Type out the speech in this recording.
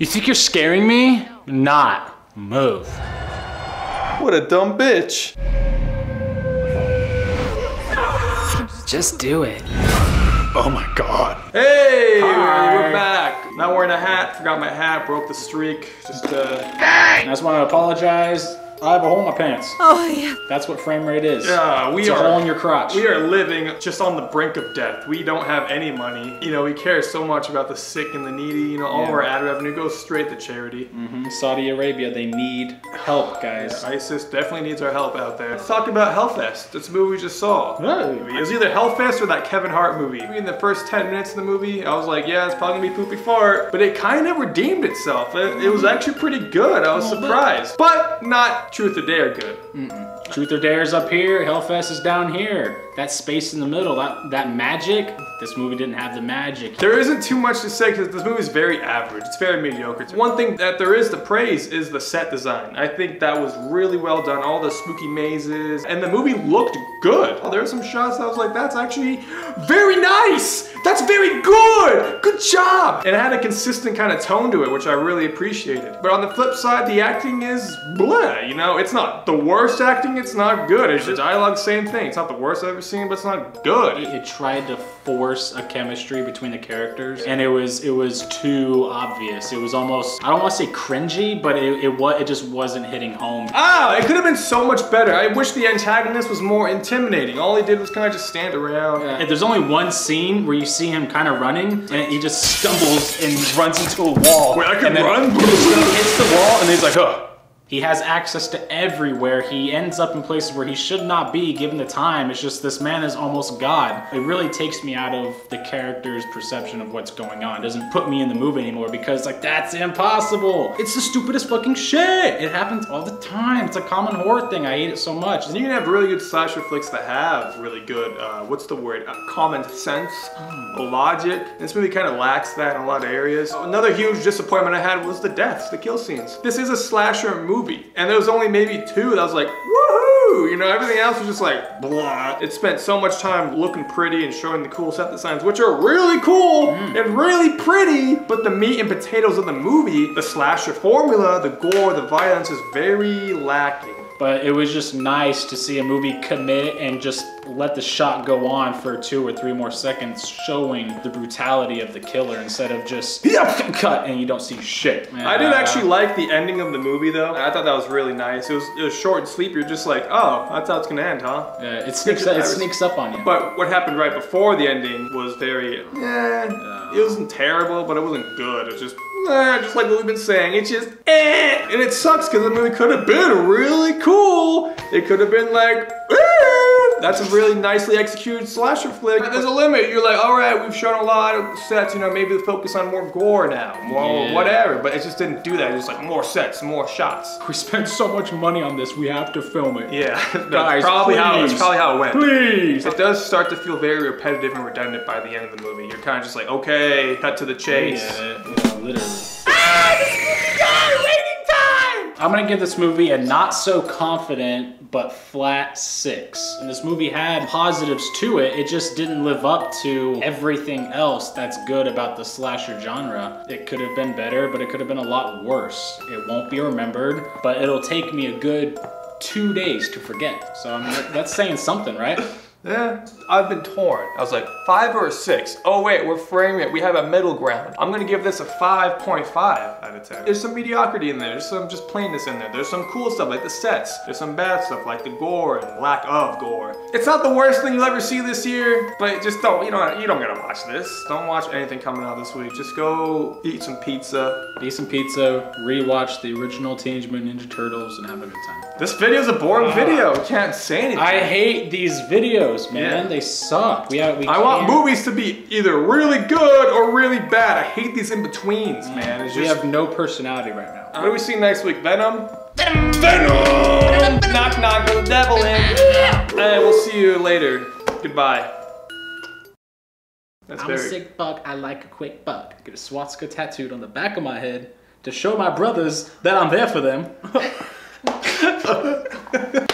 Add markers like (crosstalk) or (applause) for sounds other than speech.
You think you're scaring me? Not. Move. What a dumb bitch. Just do it. Oh my god. Hey, Hi. we're back. Not wearing a hat. Forgot my hat. Broke the streak. Just uh. I just want to apologize. I have a hole in my pants. Oh, yeah. That's what frame rate is. Yeah, we it's a are. hole in your crotch. We are living just on the brink of death. We don't have any money. You know, we care so much about the sick and the needy. You know, all of Yeah. our ad revenue goes straight to charity. Mhm. Saudi Arabia, they need help, guys. ISIS definitely needs our help out there. Let's talk about Hellfest. That's a movie we just saw. Hey. It was either Hellfest or that Kevin Hart movie. In the first 10 minutes of the movie, I was like, yeah, it's probably gonna be poopy fart. But it kind of redeemed itself. It, it was actually pretty good. I was surprised. But not Truth or Dare good. Truth or Dare's up here, Hellfest is down here. That space in the middle, that, that magic, this movie didn't have the magic. There isn't too much to say because this movie is very average. It's very mediocre. One thing that there is to praise is the set design. I think that was really well done. All the spooky mazes and the movie looked good. Oh, there were some shots that I was like, that's actually very nice. That's very good. Good job. And it had a consistent kind of tone to it, which I really appreciated. But on the flip side, the acting is blah. You know, it's not the worst acting. It's not good. It's the dialogue, same thing. It's not the worst I've ever seen, but it's not good. It, it tried to force a chemistry between the characters, and it was it was too obvious. It was almost I don't want to say cringy, but it it, wa- it just wasn't hitting home. Ah, it could have been so much better. I wish the antagonist was more intimidating. All he did was kind of just stand around. And there's only one scene where you see him kind of running, and he just stumbles and runs into a wall. Wait, I can run? He (laughs) hits the wall, and he's like, huh. He has access to everywhere. He ends up in places where he should not be given the time. It's just this man is almost God. It really takes me out of the character's perception of what's going on. It doesn't put me in the movie anymore because like that's impossible. It's the stupidest fucking shit. It happens all the time. It's a common horror thing. I hate it so much. And you can have really good slasher flicks that have really good, uh, what's the word, uh, common sense, logic. This movie kind of lacks that in a lot of areas. Another huge disappointment I had was the deaths, the kill scenes. This is a slasher movie, and there was only maybe two that I was like, woohoo! You know, everything else was just like, blah. It spent so much time looking pretty and showing the cool set designs, which are really cool mm. and really pretty, but the meat and potatoes of the movie, the slasher formula, the gore, the violence is very lacking. But it was just nice to see a movie commit and just let the shot go on for two or three more seconds, showing the brutality of the killer instead of just cut and you don't see shit. Man. I did actually like the ending of the movie though. I thought that was really nice. It was, it was short and sweet. You're just like, oh, that's how it's gonna end, huh? Yeah, it sneaks it sneaks up on you. But what happened right before the ending was very, eh, it wasn't terrible, but it wasn't good. It was just, eh, just like what we've been saying. It's just, eh. And it sucks because the movie could have been really cool. It could have been like, eh. That's a really nicely executed slasher flick. But There's a limit. You're like, all right, we've shown a lot of sets. You know, maybe focus on more gore now, more Yeah. whatever. But it just didn't do that. It was like more sets, more shots. we spent so much money on this, we have to film it. Yeah, (laughs) that's Guys, probably how that's please. probably how it went. Please! It does start to feel very repetitive and redundant by the end of the movie. You're kind of just like, okay, cut to the chase. Yeah, you know, literally. Ah, I'm gonna give this movie a not so confident but flat six. And this movie had positives to it, it just didn't live up to everything else that's good about the slasher genre. It could have been better, but it could have been a lot worse. It won't be remembered, but it'll take me a good two days to forget. So I mean, that's saying something, right? Yeah, I've been torn. I was like, five or a six? Oh wait, we're framing it. We have a middle ground. I'm gonna give this a 5.5 out of 10. There's some mediocrity in there. There's some just plainness in there. There's some cool stuff like the sets. There's some bad stuff like the gore and lack of gore. It's not the worst thing you'll ever see this year, but just don't, you know, you don't gotta watch this. Don't watch anything coming out this week. Just go eat some pizza. Eat some pizza, rewatch the original Teenage Mutant Ninja Turtles, and have a good time. This video's a boring video. Can't say anything. I hate these videos, man. Yeah. They suck. We, have, we I want can't- movies to be either really good or really bad. I hate these in betweens, mm. man. It's We just. have no personality right now. what do we see next week? Venom. Venom. Venom. knock knock, the devil in. And we'll see you later. Goodbye. That's I'm a sick bug. I like a quick bug. Get a swastika tattooed on the back of my head to show my brothers that I'm there for them. (laughs) (laughs)